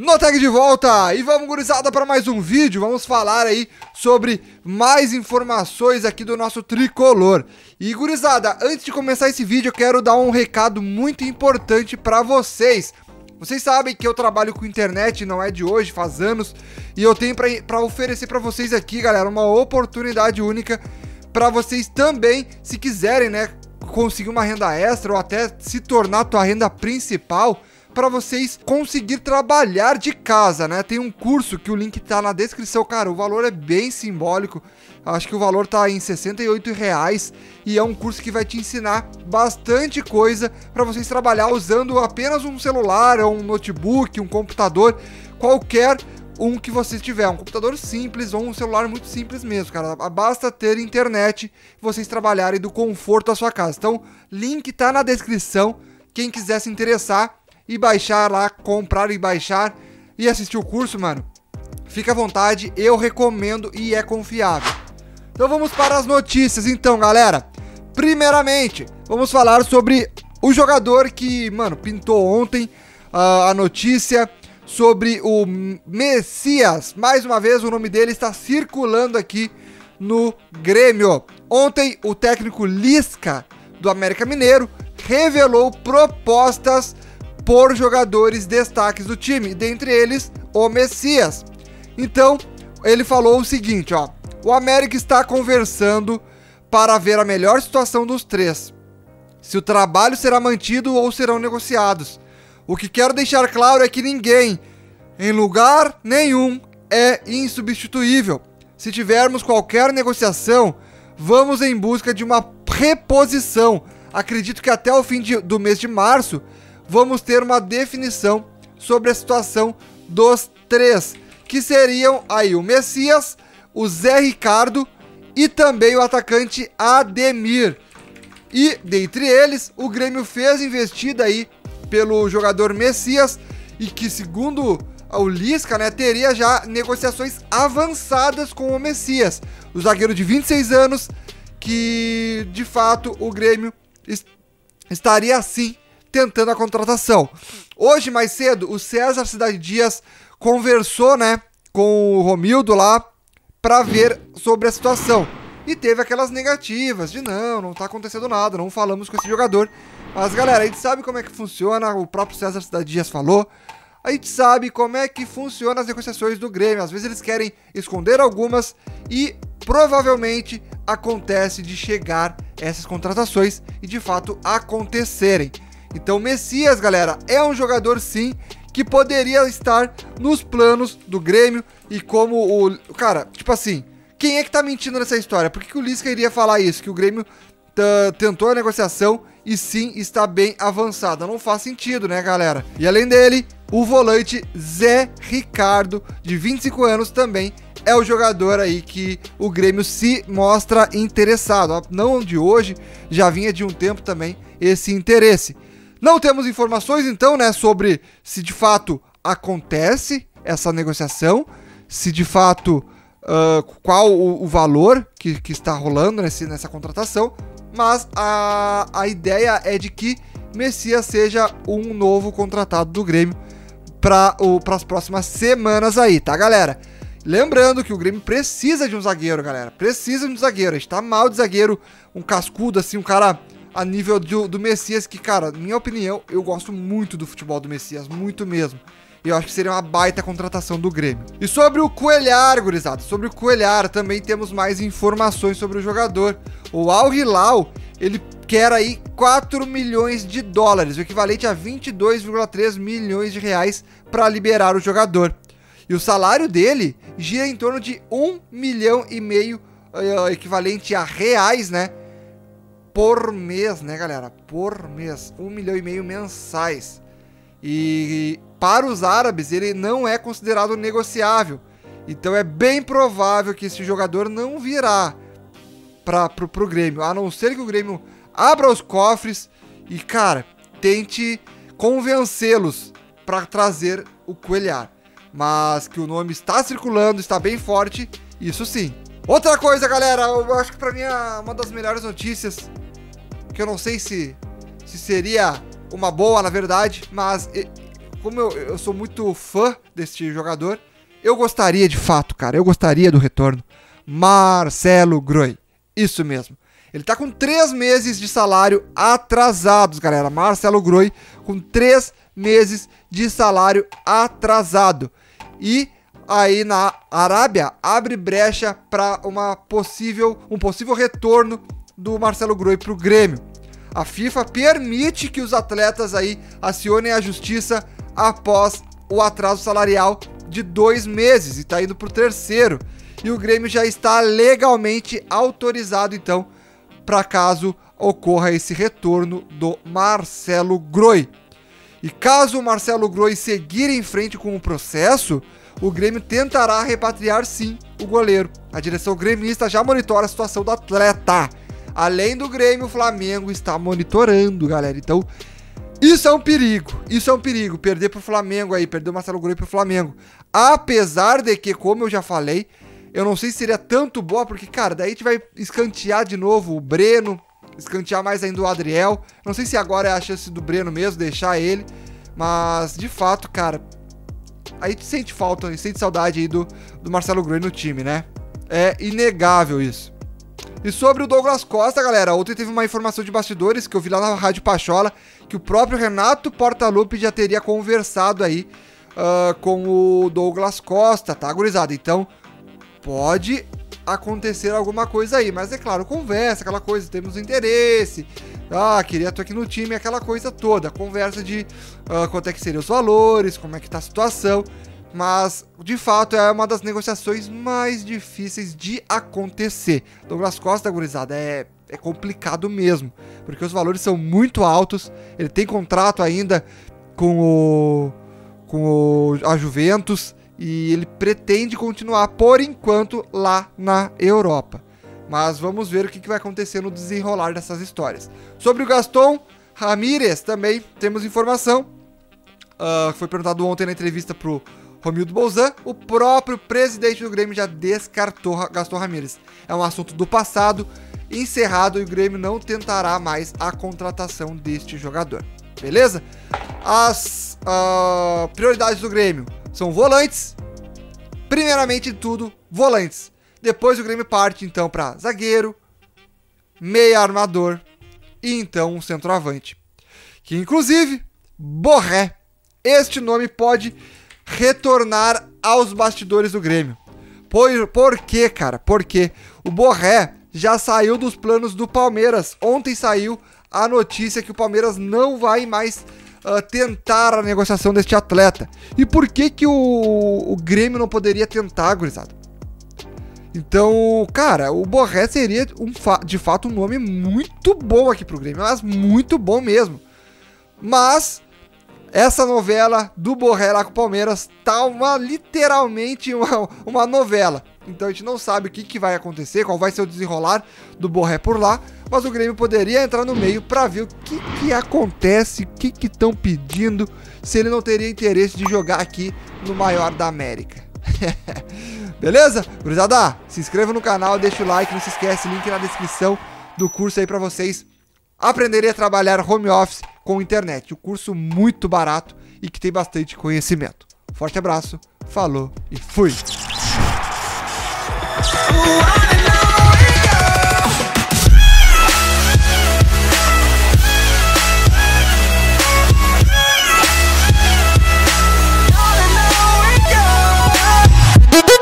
Noteg de volta! E vamos, gurizada, para mais um vídeo. Vamos falar aí sobre mais informações aqui do nosso tricolor. E, gurizada, antes de começar esse vídeo, eu quero dar um recado muito importante para vocês. Vocês sabem que eu trabalho com internet, não é de hoje, faz anos. E eu tenho para oferecer para vocês aqui, galera, uma oportunidade única para vocês também, se quiserem, né, conseguir uma renda extra ou até se tornar tua renda principal para vocês conseguir trabalhar de casa, né? Tem um curso que o link tá na descrição, cara, o valor é bem simbólico. Acho que o valor tá em 68 reais e é um curso que vai te ensinar bastante coisa para vocês trabalhar usando apenas um celular, um notebook, um computador, qualquer um que você tiver, um computador simples ou um celular muito simples mesmo, cara. Basta ter internet vocês trabalharem do conforto da sua casa. Então, link tá na descrição. Quem quiser se interessar, e baixar lá, comprar e baixar e assistir o curso, mano, fica à vontade, eu recomendo e é confiável. Então vamos para as notícias, então, galera. Primeiramente, vamos falar sobre o jogador que, mano, pintou ontem uh, a notícia sobre o Messias. Mais uma vez, o nome dele está circulando aqui no Grêmio. Ontem, o técnico Lisca do América Mineiro revelou propostas por jogadores destaques do time, dentre eles o Messias. Então, ele falou o seguinte, ó: "O América está conversando para ver a melhor situação dos três. Se o trabalho será mantido ou serão negociados. O que quero deixar claro é que ninguém, em lugar nenhum, é insubstituível. Se tivermos qualquer negociação, vamos em busca de uma reposição. Acredito que até o fim de, do mês de março vamos ter uma definição sobre a situação dos três, que seriam aí o Messias, o Zé Ricardo e também o atacante Ademir. E dentre eles, o Grêmio fez investida aí pelo jogador Messias e que segundo o Lisca, né, teria já negociações avançadas com o Messias, o zagueiro de 26 anos, que de fato o Grêmio estaria assim tentando a contratação. Hoje, mais cedo, o César Cidade Dias conversou, né, com o Romildo lá para ver sobre a situação. E teve aquelas negativas de não, não tá acontecendo nada, não falamos com esse jogador. Mas galera, a gente sabe como é que funciona, o próprio César Cidade Dias falou. A gente sabe como é que funciona as negociações do Grêmio. Às vezes eles querem esconder algumas e provavelmente acontece de chegar essas contratações e de fato acontecerem. Então, Messias, galera, é um jogador sim que poderia estar nos planos do Grêmio e como o. Cara, tipo assim, quem é que tá mentindo nessa história? Por que, que o Lisca iria falar isso? Que o Grêmio tentou a negociação e sim está bem avançada. Não faz sentido, né, galera? E além dele, o volante Zé Ricardo, de 25 anos, também é o jogador aí que o Grêmio se mostra interessado. Não de hoje, já vinha de um tempo também esse interesse. Não temos informações, então, né, sobre se de fato acontece essa negociação, se de fato uh, qual o, o, valor que, que está rolando nesse, nessa contratação, mas a, a ideia é de que Messias seja um novo contratado do Grêmio para as próximas semanas aí, tá, galera? Lembrando que o Grêmio precisa de um zagueiro, galera. Precisa de um zagueiro. A gente tá mal de zagueiro, um cascudo, assim, um cara a nível do, do Messias, que, cara, minha opinião, eu gosto muito do futebol do Messias, muito mesmo. Eu acho que seria uma baita contratação do Grêmio. E sobre o Coelhar, gurizada, sobre o Coelhar também temos mais informações sobre o jogador. O Al Hilal, ele quer aí 4 milhões de dólares, o equivalente a 22,3 milhões de reais para liberar o jogador. E o salário dele gira em torno de 1 milhão e meio, uh, equivalente a reais, né? Por mês, né, galera? Por mês. Um milhão e meio mensais. E para os árabes, ele não é considerado negociável. Então é bem provável que esse jogador não virá para pro, pro Grêmio. A não ser que o Grêmio abra os cofres e, cara, tente convencê-los para trazer o Coelhar. Mas que o nome está circulando, está bem forte, isso sim. Outra coisa, galera, eu acho que para mim é uma das melhores notícias que eu não sei se, se seria uma boa, na verdade, mas como eu, eu sou muito fã deste jogador, eu gostaria de fato, cara, eu gostaria do retorno. Marcelo Groi. Isso mesmo. Ele tá com três meses de salário atrasados, galera. Marcelo Groi com três meses de salário atrasado. E aí na Arábia abre brecha para uma possível um possível retorno do Marcelo Groi para o Grêmio. A FIFA permite que os atletas aí acionem a justiça após o atraso salarial de dois meses e está indo para o terceiro. E o Grêmio já está legalmente autorizado então para caso ocorra esse retorno do Marcelo Groi. E caso o Marcelo Groi seguir em frente com o processo, o Grêmio tentará repatriar sim o goleiro. A direção gremista já monitora a situação do atleta. Além do Grêmio, o Flamengo está monitorando, galera. Então, isso é um perigo. Isso é um perigo. Perder pro Flamengo aí, perder o Marcelo Groi pro Flamengo. Apesar de que, como eu já falei, eu não sei se seria tanto boa, porque, cara, daí a gente vai escantear de novo o Breno, escantear mais ainda o Adriel. Não sei se agora é a chance do Breno mesmo, deixar ele. Mas, de fato, cara, a gente sente falta, a gente sente saudade aí do, do Marcelo Groi no time, né? É inegável isso. E sobre o Douglas Costa, galera, ontem teve uma informação de bastidores que eu vi lá na Rádio Pachola, que o próprio Renato Portaluppi já teria conversado aí uh, com o Douglas Costa, tá, gurizada? Então, pode acontecer alguma coisa aí, mas é claro, conversa, aquela coisa, temos interesse, ah, queria tu aqui no time, aquela coisa toda, conversa de uh, quanto é que seriam os valores, como é que tá a situação, mas de fato é uma das negociações mais difíceis de acontecer. Douglas Costa, gurizada, é, é complicado mesmo, porque os valores são muito altos. Ele tem contrato ainda com o com o, a Juventus e ele pretende continuar por enquanto lá na Europa. Mas vamos ver o que, que vai acontecer no desenrolar dessas histórias. Sobre o Gaston Ramírez também temos informação. Uh, foi perguntado ontem na entrevista pro Romildo Bolzan, o próprio presidente do Grêmio já descartou Gaston Ramírez. É um assunto do passado, encerrado e o Grêmio não tentará mais a contratação deste jogador. Beleza? As uh, prioridades do Grêmio são volantes. Primeiramente de tudo, volantes. Depois o Grêmio parte então para zagueiro, meia armador e então um centroavante. Que inclusive, Borré. Este nome pode retornar aos bastidores do Grêmio. Por, por quê, cara? Porque o Borré já saiu dos planos do Palmeiras. Ontem saiu a notícia que o Palmeiras não vai mais uh, tentar a negociação deste atleta. E por que que o, o Grêmio não poderia tentar, gurizada? Então, cara, o Borré seria um fa de fato um nome muito bom aqui pro Grêmio, mas muito bom mesmo. Mas essa novela do Borré lá com o Palmeiras tá uma, literalmente uma, uma novela. Então a gente não sabe o que, que vai acontecer, qual vai ser o desenrolar do Borré por lá. Mas o Grêmio poderia entrar no meio para ver o que, que acontece, o que estão pedindo, se ele não teria interesse de jogar aqui no maior da América. Beleza? Gurizada, se inscreva no canal, deixa o like, não se esquece, link na descrição do curso aí para vocês aprenderem a trabalhar home office com internet. Um curso muito barato e que tem bastante conhecimento. Forte abraço, falou e fui!